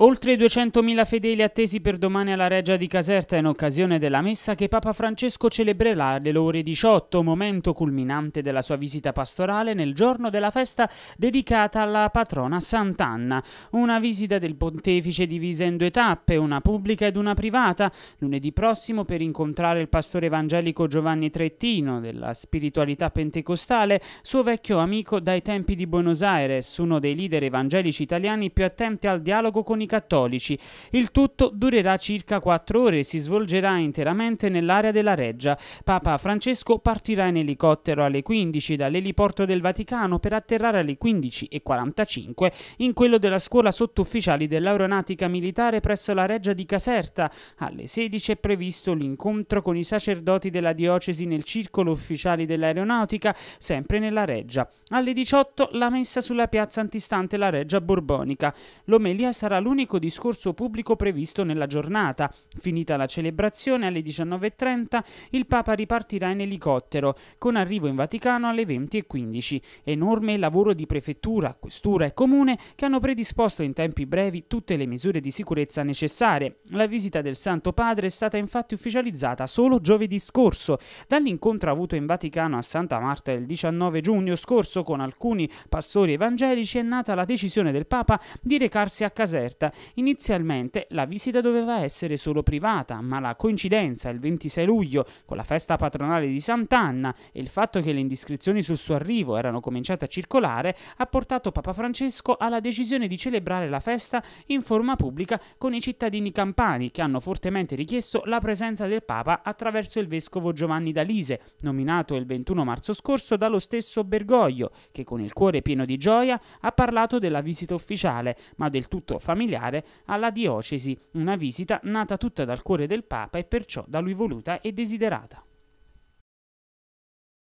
Oltre 200.000 fedeli attesi per domani alla Reggia di Caserta in occasione della messa che Papa Francesco celebrerà alle ore 18, momento culminante della sua visita pastorale nel giorno della festa dedicata alla patrona Sant'Anna. Una visita del pontefice divisa in due tappe, una pubblica ed una privata, lunedì prossimo per incontrare il pastore evangelico Giovanni Trettino della spiritualità pentecostale, suo vecchio amico dai tempi di Buenos Aires, uno dei leader evangelici italiani più attenti al dialogo con i cattolici. Il tutto durerà circa quattro ore e si svolgerà interamente nell'area della Reggia. Papa Francesco partirà in elicottero alle 15 dall'eliporto del Vaticano per atterrare alle 15.45 in quello della scuola sottufficiali dell'aeronautica militare presso la Reggia di Caserta. Alle 16 è previsto l'incontro con i sacerdoti della diocesi nel circolo ufficiali dell'aeronautica, sempre nella Reggia. Alle 18 la messa sulla piazza antistante la Reggia Borbonica. L'omelia sarà l'unica l'unico discorso pubblico previsto nella giornata. Finita la celebrazione alle 19.30, il Papa ripartirà in elicottero, con arrivo in Vaticano alle 20.15. Enorme lavoro di prefettura, questura e comune che hanno predisposto in tempi brevi tutte le misure di sicurezza necessarie. La visita del Santo Padre è stata infatti ufficializzata solo giovedì scorso. Dall'incontro avuto in Vaticano a Santa Marta il 19 giugno scorso con alcuni pastori evangelici è nata la decisione del Papa di recarsi a Caserta visita. Inizialmente la visita doveva essere solo privata, ma la coincidenza il 26 luglio con la festa patronale di Sant'Anna e il fatto che le indiscrezioni sul suo arrivo erano cominciate a circolare ha portato Papa Francesco alla decisione di celebrare la festa in forma pubblica con i cittadini campani che hanno fortemente richiesto la presenza del Papa attraverso il vescovo Giovanni D'Alise, nominato il 21 marzo scorso dallo stesso Bergoglio, che con il cuore pieno di gioia ha parlato della visita ufficiale, ma del tutto familiare familiare alla diocesi, una visita nata tutta dal cuore del Papa e perciò da lui voluta e desiderata.